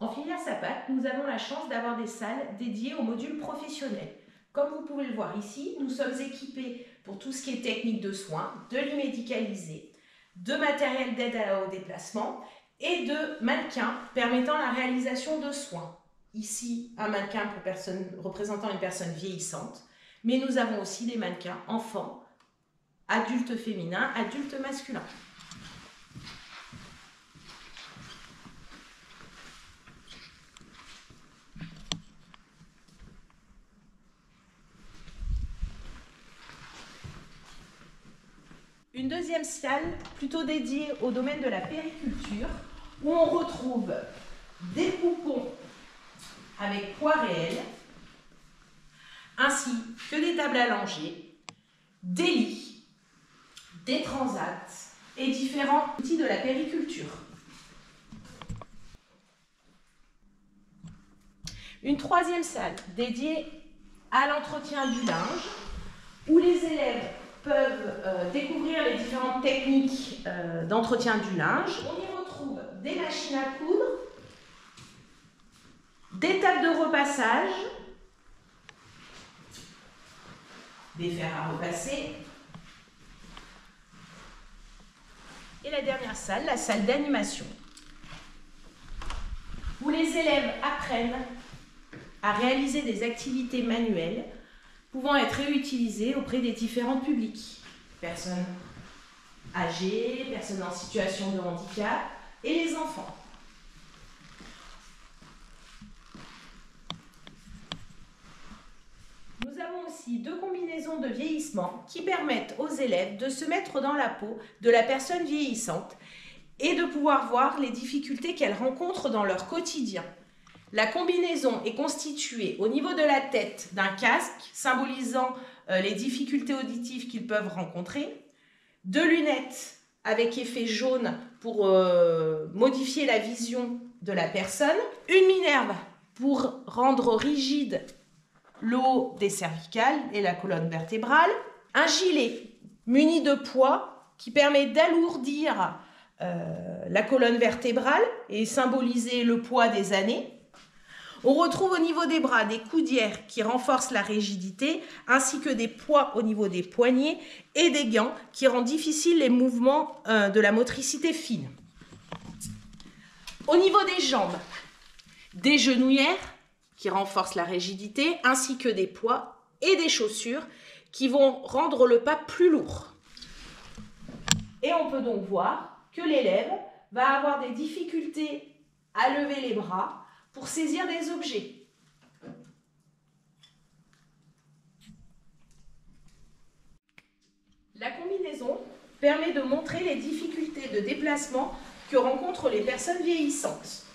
En filière SAPAC, nous avons la chance d'avoir des salles dédiées aux modules professionnels. Comme vous pouvez le voir ici, nous sommes équipés pour tout ce qui est technique de soins, de lit médicalisé, de matériel d'aide au déplacement et de mannequins permettant la réalisation de soins. Ici, un mannequin pour personne, représentant une personne vieillissante, mais nous avons aussi des mannequins enfants, adultes féminins, adultes masculins. Une deuxième salle plutôt dédiée au domaine de la périculture où on retrouve des poupons avec poids réel ainsi que des tables à langer, des lits, des transats et différents outils de la périculture. Une troisième salle dédiée à l'entretien du linge où les élèves peuvent euh, découvrir les différentes techniques euh, d'entretien du linge. On y retrouve des machines à coudre, des tables de repassage, des fers à repasser. Et la dernière salle, la salle d'animation, où les élèves apprennent à réaliser des activités manuelles pouvant être réutilisées auprès des différents publics. Personnes âgées, personnes en situation de handicap et les enfants. Nous avons aussi deux combinaisons de vieillissement qui permettent aux élèves de se mettre dans la peau de la personne vieillissante et de pouvoir voir les difficultés qu'elles rencontrent dans leur quotidien. La combinaison est constituée au niveau de la tête d'un casque symbolisant euh, les difficultés auditives qu'ils peuvent rencontrer, de lunettes avec effet jaune pour euh, modifier la vision de la personne, une minerve pour rendre rigide l'eau des cervicales et la colonne vertébrale, un gilet muni de poids qui permet d'alourdir euh, la colonne vertébrale et symboliser le poids des années, on retrouve au niveau des bras des coudières qui renforcent la rigidité, ainsi que des poids au niveau des poignets et des gants qui rendent difficiles les mouvements euh, de la motricité fine. Au niveau des jambes, des genouillères qui renforcent la rigidité, ainsi que des poids et des chaussures qui vont rendre le pas plus lourd. Et on peut donc voir que l'élève va avoir des difficultés à lever les bras, pour saisir des objets. La combinaison permet de montrer les difficultés de déplacement que rencontrent les personnes vieillissantes.